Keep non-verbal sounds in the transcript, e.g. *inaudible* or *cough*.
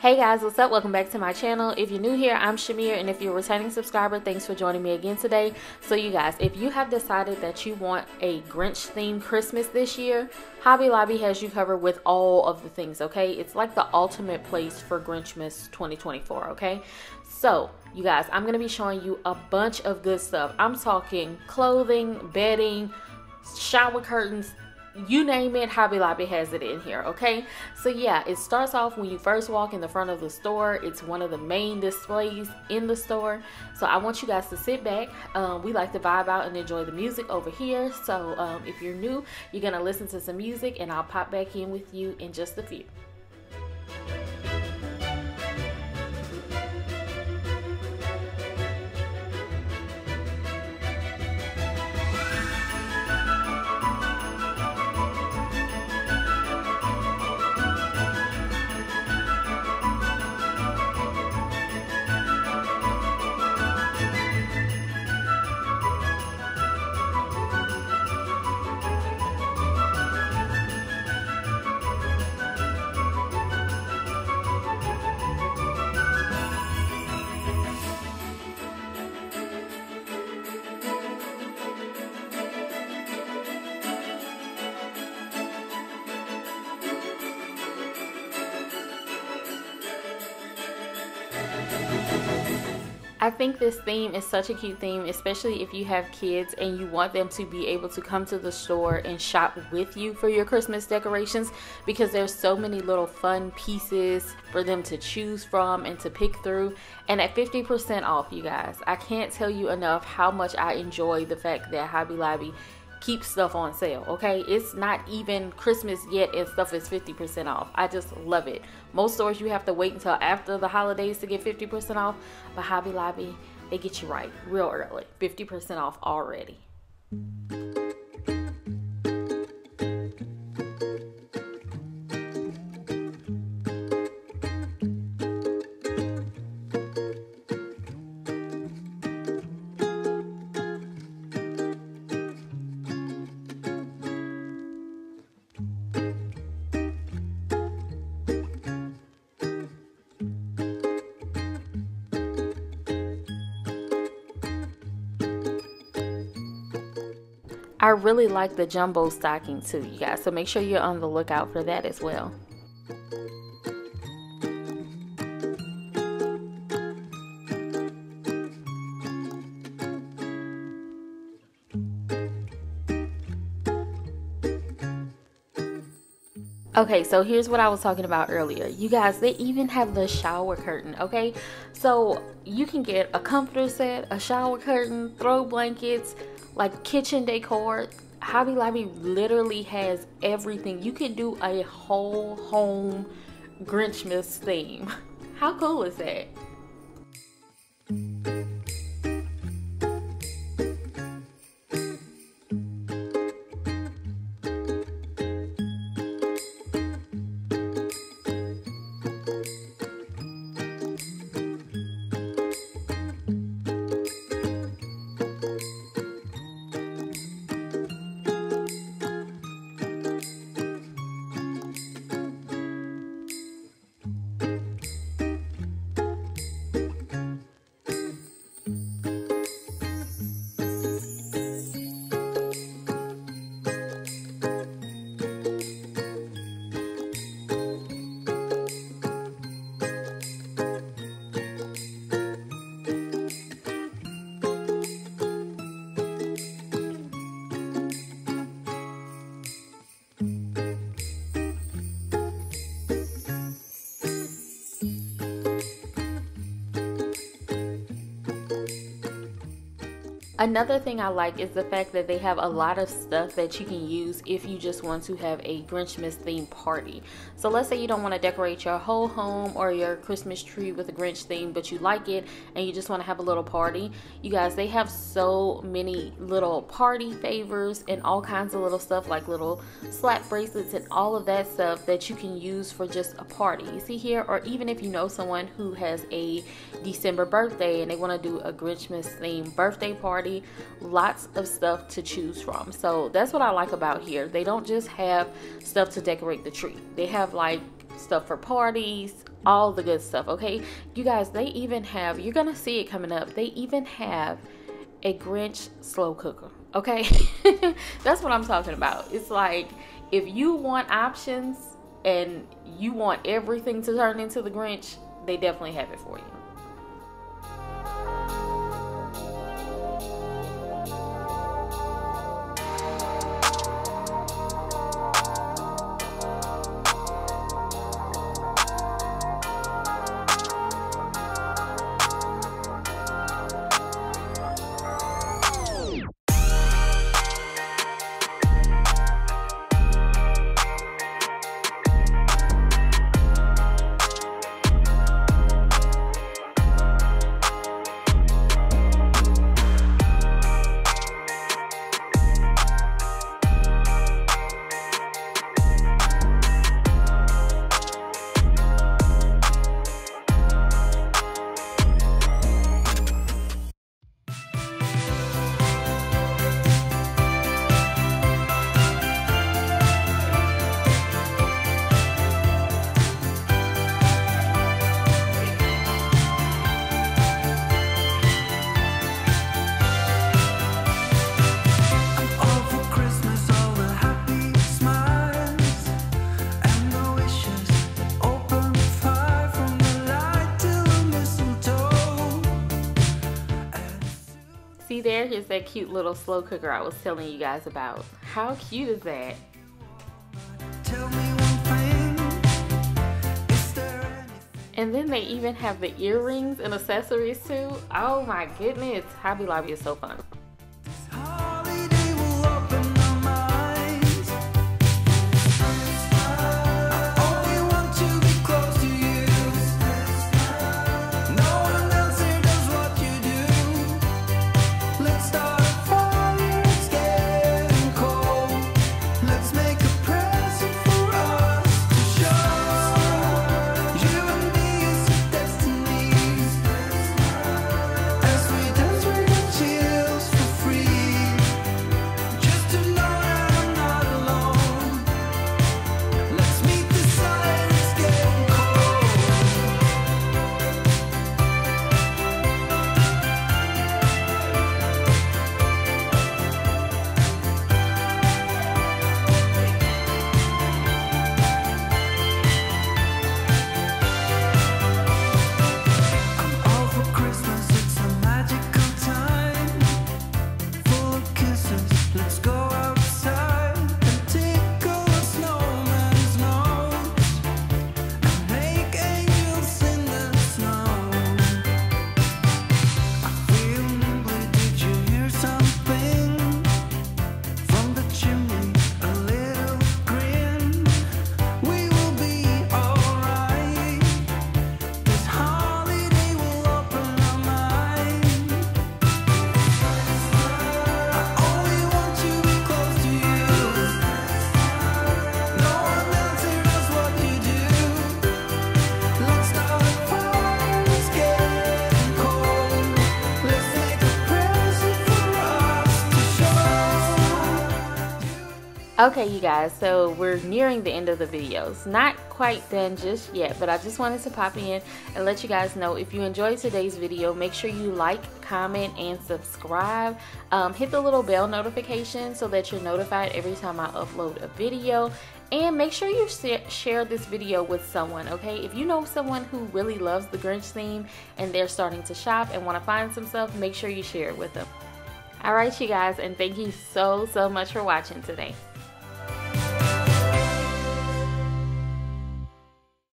Hey guys, what's up? Welcome back to my channel. If you're new here, I'm Shimere, and if you're a returning subscriber, thanks for joining me again today. So you guys, if you have decided that you want a Grinch themed Christmas this year, Hobby Lobby has you covered with all of the things, okay? It's like the ultimate place for Grinchmas 2024, okay? So, you guys, I'm going to be showing you a bunch of good stuff. I'm talking clothing, bedding, shower curtains, you name it, Hobby Lobby has it in here, okay? So yeah, it starts off when you first walk in the front of the store. It's one of the main displays in the store. So I want you guys to sit back. Um, we like to vibe out and enjoy the music over here. So um, if you're new, you're gonna listen to some music and I'll pop back in with you in just a few. I think this theme is such a cute theme, especially if you have kids and you want them to be able to come to the store and shop with you for your Christmas decorations because there's so many little fun pieces for them to choose from and to pick through. And at 50% off, you guys, I can't tell you enough how much I enjoy the fact that Hobby Lobby keep stuff on sale okay? It's not even christmas yet and stuff is 50% off. I just love it. Most stores you have to wait until after the holidays to get 50% off but hobby lobby they get you right real early 50% off already I really like the jumbo stocking too, you guys. So make sure you're on the lookout for that as well. Okay, so here's what I was talking about earlier. You guys, they even have the shower curtain, okay? So you can get a comforter set, a shower curtain, throw blankets, like kitchen decor. Hobby Lobby literally has everything. You can do a whole home Grinchmas theme. *laughs* How cool is that? Another thing I like is the fact that they have a lot of stuff that you can use if you just want to have a Grinchmas themed party. So let's say you don't want to decorate your whole home or your Christmas tree with a Grinch theme, but you like it and you just want to have a little party. You guys, they have so many little party favors and all kinds of little stuff like little slap bracelets and all of that stuff that you can use for just a party. You see here, or even if you know someone who has a December birthday and they want to do a Grinchmas themed birthday party lots of stuff to choose from so that's what i like about here they don't just have stuff to decorate the tree they have like stuff for parties, all the good stuff, okay? You guys, they even have, you're gonna see it coming up, they even have a Grinch slow cooker, okay? *laughs* That's what I'm talking about. It's like if you want options and you want everything to turn into the Grinch, they definitely have it for you. Here's that cute little slow cooker I was telling you guys about. How cute is that? And then they even have the earrings and accessories too. Oh my goodness, Hobby Lobby is so fun. Okay, you guys, so we're nearing the end of the videos. Not quite done just yet, but I just wanted to pop in and let you guys know if you enjoyed today's video, make sure you like, comment, and subscribe. Um, hit the little bell notification so that you're notified every time I upload a video. And make sure you share this video with someone, okay? If you know someone who really loves the Grinch theme and they're starting to shop and want to find some stuff, make sure you share it with them. Alright, you guys, and thank you so, so much for watching today.